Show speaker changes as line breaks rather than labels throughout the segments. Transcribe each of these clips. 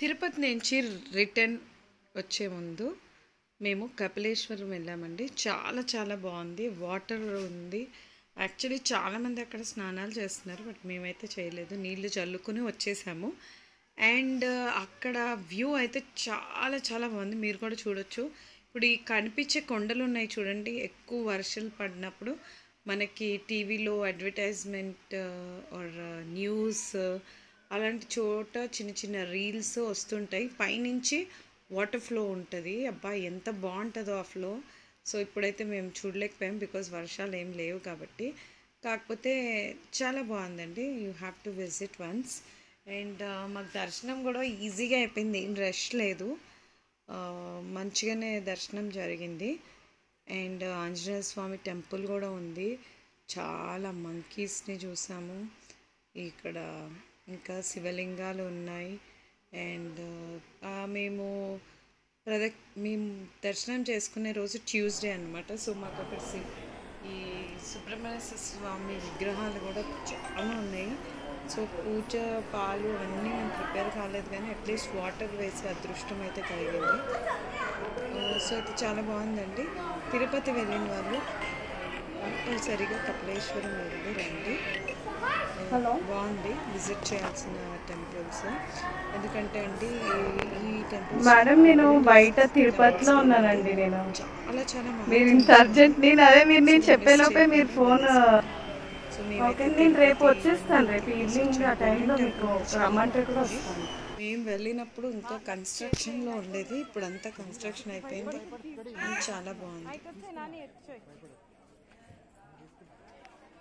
తిరుపతి నుంచి రిటర్న్ వచ్చే ముందు మేము కపిలేశ్వరం వెళ్ళామండి. చాలా చాలా బాగుంది. వాటర్ ఉంది. యాక్చువల్లీ చాలామంది అక్కడ స్నానాలు చేస్తున్నారు బట్ మేమైతే చేయలేదు. నీళ్ళు చల్లుకుని వచ్చేసాము. అండ్ అక్కడ వ్యూ అయితే చాలా చాలా బాగుంది. మీరు కూడా చూడొచ్చు. ఇప్పుడు ఈ కనిపించే కొండలు ఉన్నాయి చూడండి. ఎక్కువ వర్షాలు పడినప్పుడు మనకి టీవీలో అడ్వర్టైజ్మెంట్ ఆర్ న్యూస్ అలాంటి చోట చిన్న చిన్న రీల్స్ వస్తుంటాయి. పైనుంచి వాటర్ ఫ్లో ఉంటుంది. అబ్బా ఎంత బాగుంటుందో ఆ ఫ్లో. సో ఇప్పుడైతే మేము చూడలేకపోయాం బికాజ్ వర్షాలు ఏం లేవు కాబట్టి. కాకపోతే చాలా బాగుందండి. You have to visit once. And మాకు దర్శనం కూడా ఈజీగా అయిపోయింది. ఏం రష్ లేదు. మంచిగానే దర్శనం జరిగింది. అండ్ ఆంజనేయ స్వామి టెంపుల్ కూడా ఉంది. చాలా మంకీస్ని చూసాము. ఇక్కడ ఇంకా శివలింగాలు ఉన్నాయి. అండ్ మేము ప్రదక్ మేము దర్శనం చేసుకునే రోజు ట్యూస్డే అనమాట సో మాకు అక్కడ ఈ సుబ్రహ్మణ్య స్వామి విగ్రహాలు కూడా చాలా ఉన్నాయి. సో పూజ పాలు అన్నీ మేము ప్రిపేర్ కాలేదు కానీ అట్లీస్ట్ వాటర్ వేసే అదృష్టం అయితే కలిగింది. సో అది చాలా బాగుందండి. తిరుపతి వెళ్ళిన వాళ్ళు కంపల్సరీగా కపిలేశ్వరం వెళ్ళి రండి.
హలో.
బాగుంది. విజిట్ చేయాల్సిన టెంపుల్స్. ఎందుకంటే అండి ఈ- టెంపుల్స్
మేడం నేను బయట తిరుపతిలో ఉన్నానండి నేను.
చాలా చాలా
మీరు ఇంత అర్జెంట్ నేను అదే మీరు నేను చెప్పేలోపే మీరు ఫోన్ నేను రేపు వచ్చేస్తాను. రేపు ఈవినింగ్ ఆ టైంలో మీకు రమ్మంటే కూడా వస్తాను.
మేము వెళ్ళినప్పుడు ఇంకా కన్స్ట్రక్షన్లో ఉండేది. ఇప్పుడు అంతా కన్స్ట్రక్షన్ అయిపోయింది చాలా బాగుంది.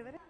chévere.